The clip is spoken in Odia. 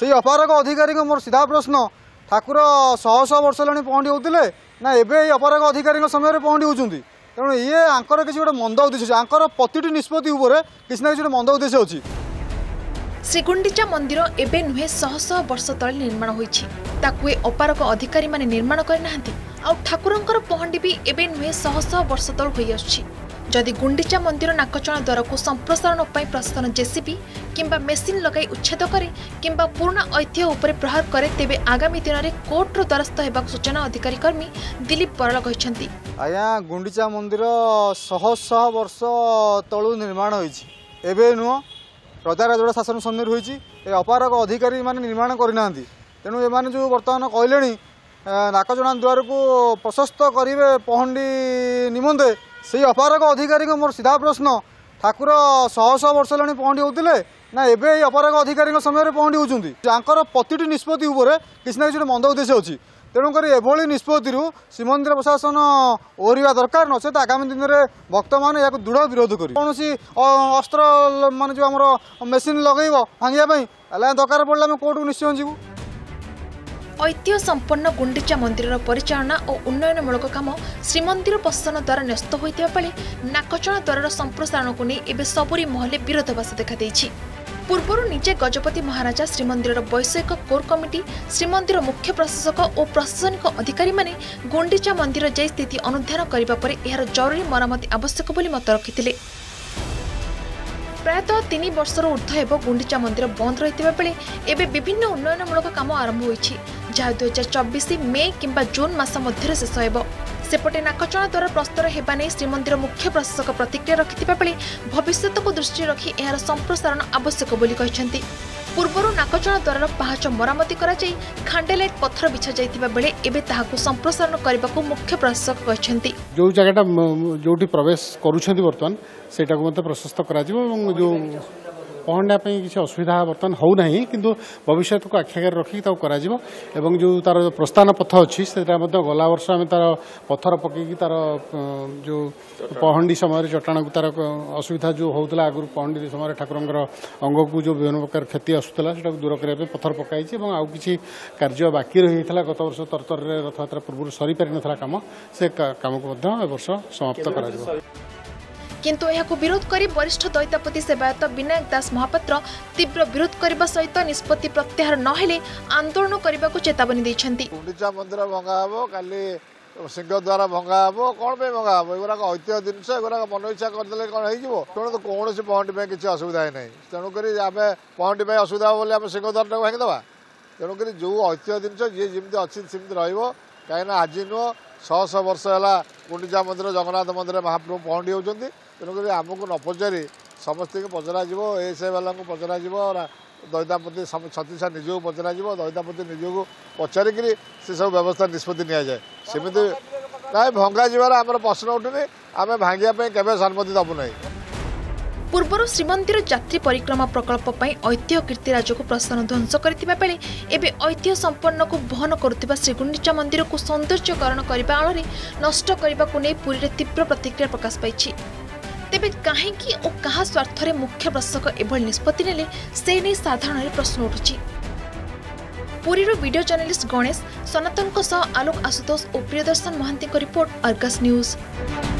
ସେଇ ଅପାରଗ ଅଧିକାରୀଙ୍କ ମୋର ସିଧା ପ୍ରଶ୍ନ ଠାକୁର ଶହ ଶହ ବର୍ଷ ହେଲାଣି ପହଣ୍ଡି ହେଉଥିଲେ ନା ଏବେ ଏଇ ଅପାରଗ ଅଧିକାରୀଙ୍କ ସମୟରେ ପହଣ୍ଡି ହେଉଛନ୍ତି? ତେଣୁ ଇଏ ଆଙ୍କର କିଛି ଗୋଟେ ମନ୍ଦ ଉଦ୍ଦେଶ୍ୟ ଅଛି ଆଙ୍କର ପ୍ରତିଟି ନିଷ୍ପତ୍ତି ଉପରେ କିଛି ନା କିଛି ଗୋଟେ ମନ୍ଦ ଉଦ୍ଦେଶ୍ୟ ଅଛି। ଶ୍ରୀଗୁଣ୍ଡିଚା ମନ୍ଦିର ଏବେ ନୁହେଁ ଶହ ଶହ ବର୍ଷ ତଳେ ନିର୍ମାଣ ହୋଇଛି। ତାକୁ ଏ ଅପାରକ ଅଧିକାରୀମାନେ ନିର୍ମାଣ କରିନାହାନ୍ତି। ଆଉ ଠାକୁରଙ୍କର ପହଣ୍ଡି ବି ଏବେ ନୁହେଁ ଶହ ଶହ ବର୍ଷ ତଳୁ ହୋଇଆସୁଛି। ଯଦି ଗୁଣ୍ଡିଚା ମନ୍ଦିର ନାକଚଣା ଦ୍ୱାରକୁ ସମ୍ପ୍ରସାରଣ ପାଇଁ ପ୍ରଶାସନ ଜେସିବି କିମ୍ବା ମେସିନ୍ ଲଗାଇ ଉଚ୍ଛେଦ କରେ କିମ୍ବା ପୁରୁଣା ଐତିହ୍ୟ ଉପରେ ପ୍ରହାର କରେ ତେବେ ଆଗାମୀ ଦିନରେ କୋର୍ଟର ଦ୍ୱାରସ୍ଥ ହେବାକୁ ସୂଚନା ଅଧିକାରୀ କର୍ମୀ ଦିଲ୍ଲୀପ ବରାଳ କହିଛନ୍ତି। ଆଜ୍ଞା ଗୁଣ୍ଡିଚା ମନ୍ଦିର ଶହ ଶହ ବର୍ଷ ତଳୁ ନିର୍ମାଣ ହୋଇଛି। ଏବେ ନୁହଁ ରଜାରାଜୋଡ଼ା ଶାସନ ସମୟରେ ହୋଇଛି। ଏ ଅପାରଗ ଅଧିକାରୀ ମାନେ ନିର୍ମାଣ କରିନାହାନ୍ତି। ତେଣୁ ଏମାନେ ଯେଉଁ ବର୍ତ୍ତମାନ କହିଲେଣି ନାକଚଣା ଦୁଆରକୁ ପ୍ରଶସ୍ତ କରିବେ ପହଣ୍ଡି ନିମନ୍ତେ। ସେଇ ଅପାରଗ ଅଧିକାରୀଙ୍କ ମୋର ସିଧା ପ୍ରଶ୍ନ ଠାକୁର ଶହ ଶହ ବର୍ଷ ହେଲାଣି ପହଣ୍ଡି ହେଉଥିଲେ ନା ଏବେ ଏଇ ଅପାରଗ ଅଧିକାରୀଙ୍କ ସମୟରେ ପହଣ୍ଡି ହେଉଛନ୍ତି? ତାଙ୍କର ପ୍ରତିଟି ନିଷ୍ପତ୍ତି ଉପରେ କିଛି ନା କିଛି ଗୋଟେ ମନ୍ଦ ଉଦ୍ଦେଶ୍ୟ ଅଛି। ତେଣୁକରି ଏଭଳି ନିଷ୍ପତ୍ତିରୁ ଶ୍ରୀମନ୍ଦିର ପ୍ରଶାସନ ଓହରିବା ଦରକାର ନଚେତ ଆଗାମୀ ଦିନରେ ଭକ୍ତମାନେ ଏହାକୁ ଦୃଢ଼ ବିରୋଧ କରିବେ। କୌଣସି ଅସ୍ତ୍ର ମାନେ ଯେଉଁ ଆମର ମେସିନ୍ ଲଗେଇବ ଭାଙ୍ଗିବା ପାଇଁ ହେଲେ ଦରକାର ପଡ଼ିଲେ ଆମେ କୋର୍ଟକୁ ନିଶ୍ଚୟ ଯିବୁ? ଐତିହ୍ୟ ସମ୍ପନ୍ନ ଗୁଣ୍ଡିଚା ମନ୍ଦିରର ପରିଚାଳନା ଓ ଉନ୍ନୟନମୂଳକ କାମ ଶ୍ରୀମନ୍ଦିର ପ୍ରଶାସନ ଦ୍ୱାରା ନ୍ୟସ୍ତ ହୋଇଥିବା ବେଳେ ନାକଚଣା ଦ୍ୱାରର ସମ୍ପ୍ରସାରଣକୁ ନେଇ ଏବେ ସବୁରି ମହଲେ ବିରୋଧାଭାସ ଦେଖାଦେଇଛି। ପୂର୍ବରୁ ନିଜେ ଗଜପତି ମହାରାଜା ଶ୍ରୀମନ୍ଦିରର ବୈଷୟିକ କୋର୍ କମିଟି ଶ୍ରୀମନ୍ଦିର ମୁଖ୍ୟ ପ୍ରଶାସକ ଓ ପ୍ରଶାସନିକ ଅଧିକାରୀମାନେ ଗୁଣ୍ଡିଚା ମନ୍ଦିର ଯାଇ ସ୍ଥିତି ଅନୁଧ୍ୟାନ କରିବା ପରେ ଏହାର ଜରୁରୀ ମରାମତି ଆବଶ୍ୟକ ବୋଲି ମତ ରଖିଥିଲେ। ପ୍ରାୟତଃ ତିନି ବର୍ଷରୁ ଉର୍ଦ୍ଧ୍ୱ ହେବ ଗୁଣ୍ଡିଚା ମନ୍ଦିର ବନ୍ଦ ରହିଥିବା ବେଳେ ଏବେ ବିଭିନ୍ନ ଉନ୍ନୟନମୂଳକ କାମ ଆରମ୍ଭ ହୋଇଛି। ଯାହା ଦୁଇହଜାର ଚବିଶ ମେ କିମ୍ବା ଜୁନ୍ ମାସ ମଧ୍ୟରେ ଶେଷ ହେବ। ସେପଟେ ନାକଚଣା ଦ୍ୱାରା ପ୍ରସ୍ତର ହେବା ନେଇ ଶ୍ରୀମନ୍ଦିର ମୁଖ୍ୟ ପ୍ରଶାସକ ପ୍ରତିକ୍ରିୟା ରଖିଥିବା ବେଳେ ଭବିଷ୍ୟତକୁ ଦୃଷ୍ଟିରେ ରଖି ଏହାର ସମ୍ପ୍ରସାରଣ ଆବଶ୍ୟକ ବୋଲି କହିଛନ୍ତି। ପୂର୍ବରୁ ନାକଚଣା ଦ୍ୱାରର ପାହାଚ ମରାମତି କରାଯାଇ ଖାଣ୍ଡେଲାଇଟ୍ ପଥର ବିଛାଯାଇଥିବା ବେଳେ ଏବେ ତାହାକୁ ସମ୍ପ୍ରସାରଣ କରିବାକୁ ମୁଖ୍ୟ ପ୍ରଶାସକ କହିଛନ୍ତି। ଯେଉଁ ଜାଗାଟା ଯେଉଁଠି ପ୍ରବେଶ କରୁଛନ୍ତି ବର୍ତ୍ତମାନ ସେଇଟାକୁ ମଧ୍ୟ ପ୍ରଶସ୍ତ କରାଯିବ ଏବଂ ଯେଉଁ ପହଣ୍ଡିବା ପାଇଁ କିଛି ଅସୁବିଧା ବର୍ତ୍ତମାନ ହେଉନାହିଁ କିନ୍ତୁ ଭବିଷ୍ୟତକୁ ଆଖି ଆଗରେ ରଖିକି ତାକୁ କରାଯିବ। ଏବଂ ଯେଉଁ ତାର ପ୍ରସ୍ଥାନ ପଥ ଅଛି ସେଇଟା ମଧ୍ୟ ଗଲା ବର୍ଷ ଆମେ ତାର ପଥର ପକେଇକି ତାର ଅ, ଯେଉଁ ପହଣ୍ଡି ସମୟରେ ଚଟାଣକୁ ତାର ଅ, ଅସୁବିଧା ଯେଉଁ ହେଉଥିଲା ଆଗରୁ ପହଣ୍ଡି ସମୟରେ ଠାକୁରଙ୍କର ଅଙ୍ଗକୁ ଯେଉଁ ବିଭିନ୍ନ ପ୍ରକାର କ୍ଷତି ଆସୁଥିଲା ସେଟାକୁ ଦୂର କରିବା ପାଇଁ ପଥର ପକାଇଛି ଏବଂ ଆଉ କିଛି କାର୍ଯ୍ୟ ବାକି ରହିଯାଇଥିଲା ଗତ ବର୍ଷ ତରତରରେ ରଥଯାତ୍ରା ପୂର୍ବରୁ ସରିପାରିନଥିଲା କାମ ସେ କା- କାମକୁ ମଧ୍ୟ ଏ ବର୍ଷ ସମାପ୍ତ କରାଯିବ। କିନ୍ତୁ ଏହାକୁ ବିରୋଧ କରି ବରିଷ୍ଠ ଦୈତାପତି ସେବାୟତ ବିନାୟକ ଦାସ ମହାପାତ୍ର ତୀବ୍ର ବିରୋଧ କରିବା ସହିତ ନିଷ୍ପତ୍ତି ପ୍ରତ୍ୟାହାର ନ ହେଲେ ଆନ୍ଦୋଳନ କରିବାକୁ ଚେତାବନୀ ଦେଇଛନ୍ତି। ଗୁଣ୍ଡିଚା ମନ୍ଦିର ଭଙ୍ଗା ହେବ କାଲି ସିଂହଦ୍ୱାର ଭଙ୍ଗା ହେବ କ'ଣ ପାଇଁ ଭଙ୍ଗା ହେବ? ଏଗୁଡ଼ାକ ଐତିହ୍ୟ ଜିନିଷ ଏଗୁଡ଼ାକ ମନ ଇଚ୍ଛା କରିଦେଲେ କ'ଣ ହେଇଯିବ? ତେଣୁ ତ କୌଣସି ପହଣ୍ଡି ପାଇଁ କିଛି ଅସୁବିଧା ହେଇନାହିଁ ତେଣୁକରି ଆମେ ପହଣ୍ଡି ପାଇଁ ଅସୁବିଧା ହେବ ବୋଲି ଆମେ ସିଂହଦ୍ୱାରଟାକୁ ଭାଙ୍ଗିଦେବା। ତେଣୁକରି ଯେଉଁ ଐତିହ୍ୟ ଜିନିଷ ଯିଏ ଯେମିତି ଅଛି ସେମିତି ରହିବ। କାହିଁକିନା ଆଜି ନୁହଁ ଶହ ଶହ ବର୍ଷ ହେଲା ଗୁଣ୍ଡିଚା ମନ୍ଦିର ଜଗନ୍ନାଥ ମନ୍ଦିରରେ ମହାପ୍ରଭୁ ପହଣ୍ଡି ହେଉଛନ୍ତି। ତେଣୁକରି ଆମକୁ ନ ପଚାରି ସମସ୍ତଙ୍କୁ ପଚରାଯିବ ଏଏସ୍ଆଇ ବାଲାଙ୍କୁ ପଚରାଯିବ ସମ- ଛତିଶା ନିଜକୁ ପଚରାଯିବ ଦୈତାପତି ନିଜକୁ ପଚାରିକିରି ସେସବୁ ବ୍ୟବସ୍ଥା ନିଷ୍ପତ୍ତି ନିଆଯାଏ। ସେମିତି ନାଇଁ ଭଙ୍ଗା ଯିବାର ଆମର ପ୍ରଶ୍ନ ଉଠୁନି ଆମେ ଭାଙ୍ଗିବା ପାଇଁ କେବେ ସମ୍ମତି ଦେବୁ ନାହିଁ ପୂର୍ବରୁ ଶ୍ରୀମନ୍ଦିର ଯାତ୍ରୀ ପରିକ୍ରମା ପ୍ରକଳ୍ପ ପାଇଁ ଐତିହ୍ୟ କୀର୍ତ୍ତିରାଜକୁ ପ୍ରଶାସନ ଧ୍ୱଂସ କରିଥିବା ବେଳେ ଏବେ ଐତିହ୍ୟ ସମ୍ପନ୍ନକୁ ବହନ କରୁଥିବା ଶ୍ରୀଗୁଣ୍ଡିଚା ମନ୍ଦିରକୁ ସୌନ୍ଦର୍ଯ୍ୟକରଣ କରିବା ଆଳରେ ନଷ୍ଟ କରିବାକୁ ନେଇ ପୁରୀରେ ତୀବ୍ର ପ୍ରତିକ୍ରିୟା ପ୍ରକାଶ ପାଇଛି। ତେବେ କାହିଁକି ଓ କାହା ସ୍ୱାର୍ଥରେ ମୁଖ୍ୟ ପ୍ରଶାସକ ଏଭଳି ନିଷ୍ପତ୍ତି ନେଲେ ସେ ନେଇ ସାଧାରଣରେ ପ୍ରଶ୍ନ ଉଠୁଛି। ପୁରୀରୁ ଭିଡ଼ିଓ ଜର୍ଣ୍ଣାଲିଷ୍ଟ ଗଣେଶ ସନାତନଙ୍କ ସହ ଆଲୋକ ଆଶୁତୋଷ ଓ ପ୍ରିୟଦର୍ଶନ ମହାନ୍ତିଙ୍କ ରିପୋର୍ଟ ଅର୍ଗସ୍ ନ୍ୟୁଜ୍।